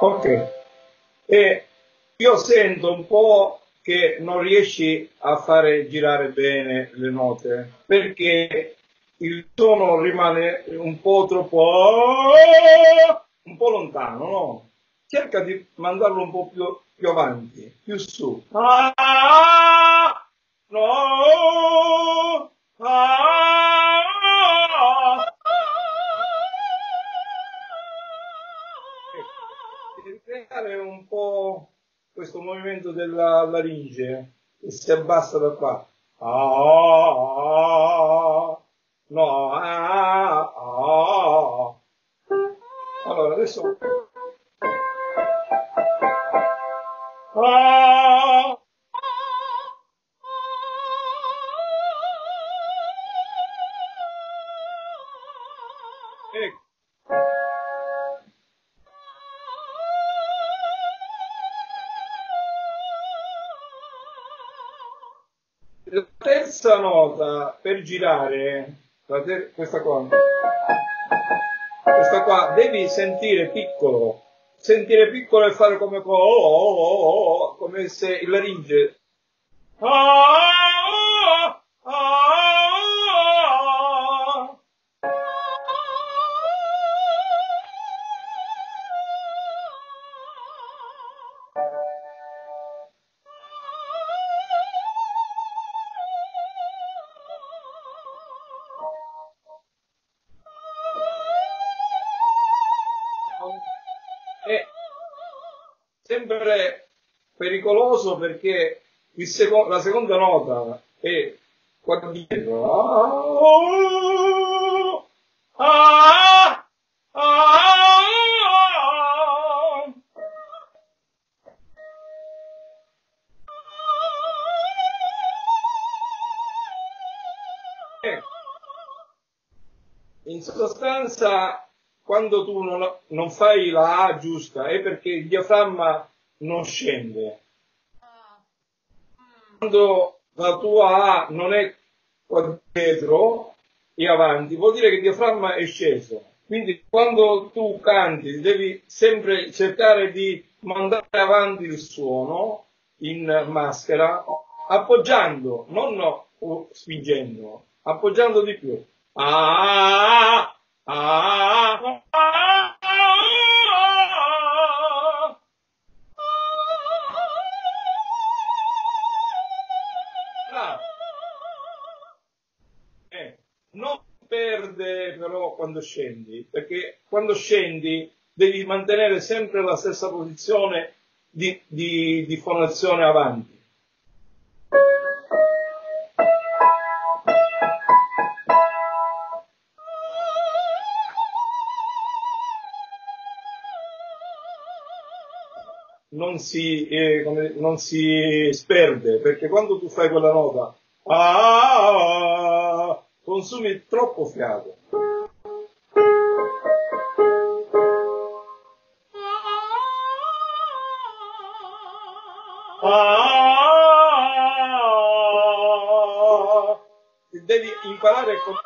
Ok, e io sento un po' che non riesci a fare girare bene le note perché il suono rimane un po' troppo un po' lontano, no? Cerca di mandarlo un po' più, più avanti, più su. Ah, no, ah, Devi creare un po' questo movimento della laringe che si abbassa da qua. Ah, no, ah, ah. Allora, adesso... La terza nota per girare, ter- questa qua, questa qua, devi sentire piccolo, sentire piccolo e fare come, co- oh, oh, oh, oh, come se il laringe. Ah, ah, ah, sempre pericoloso perché seco- la seconda nota è qua dietro. Ah, ah, ah, ah. Ecco. In sostanza, quando tu non, non fai la A giusta è perché il diaframma non scende. Quando la tua A non è qua dietro e avanti, vuol dire che il diaframma è sceso. Quindi quando tu canti devi sempre cercare di mandare avanti il suono in maschera, appoggiando, non uh, spingendo, appoggiando di più. Ah, ah, ah, ah, ah. Quando scendi, perché quando scendi devi mantenere sempre la stessa posizione di, di, di fonazione avanti. non si, eh, non si sperde, perché quando tu fai quella nota, ah, consumi troppo fiato. Ah, devi imparare come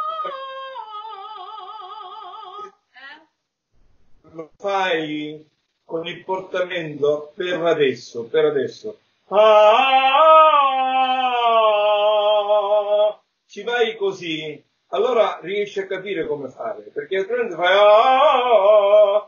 lo fai con il portamento per adesso, per adesso. Ah, ci vai così, allora riesci a capire come fare, perché altrimenti fai ah,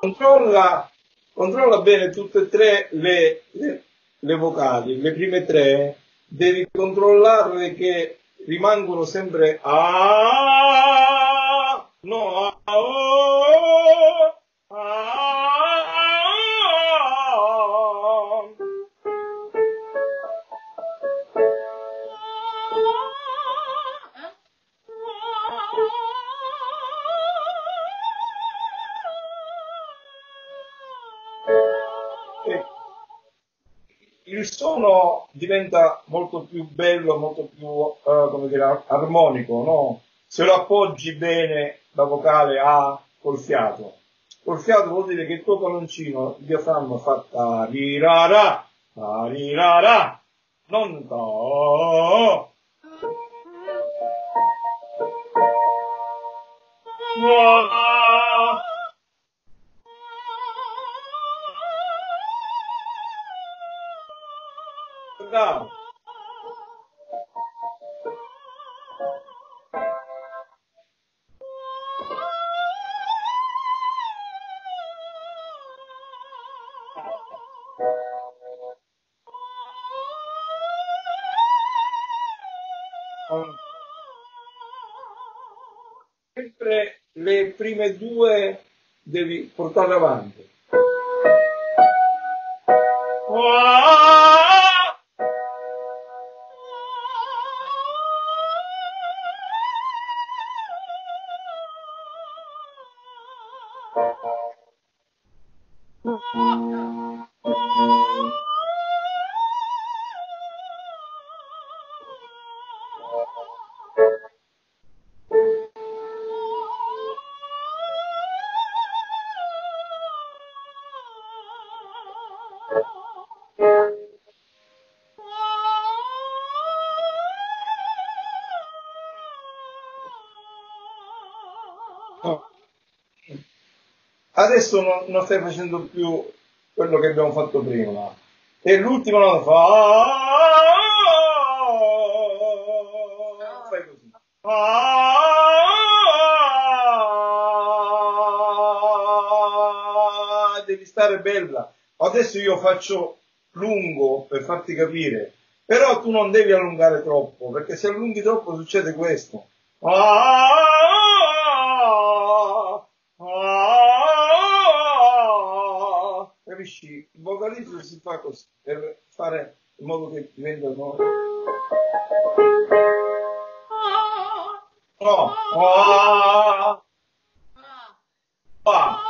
Controlla, controlla bene tutte e tre le, le- le vocali, le prime tre, devi controllarle che rimangono sempre ah, no, ah, il suono diventa molto più bello, molto più uh, dire, armonico, no? Se lo appoggi bene la vocale A col fiato. Col fiato vuol dire che il tuo paloncino, il diaframma fa tarirara, tarirara, non ta. Bravo. Sempre le prime due devi portare avanti. Adesso non, non, stai facendo più quello che abbiamo fatto prima. E l'ultima nota. Fa... così. Devi stare bella. Adesso io faccio lungo per farti capire. Però tu non devi allungare troppo, perché se allunghi troppo succede questo. capisci? Il vocalizzo si fa così, per fare in modo che diventano... No, ah, ah.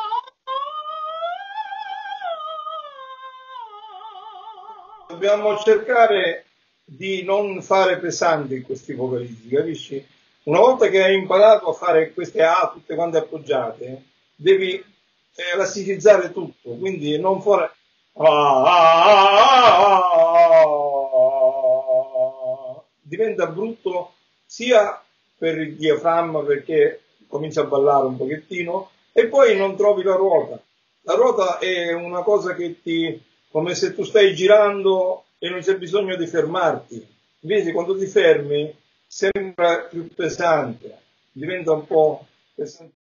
Dobbiamo cercare di non fare pesanti questi vocalizzi, capisci? Una volta che hai imparato a fare queste A tutte quante appoggiate, devi classificare tutto, quindi non fare diventa brutto sia per il diaframma perché comincia a ballare un pochettino e poi non trovi la ruota. La ruota è una cosa che ti, come se tu stai girando e non c'è bisogno di fermarti. Invece quando ti fermi sembra più pesante, diventa un po' pesante.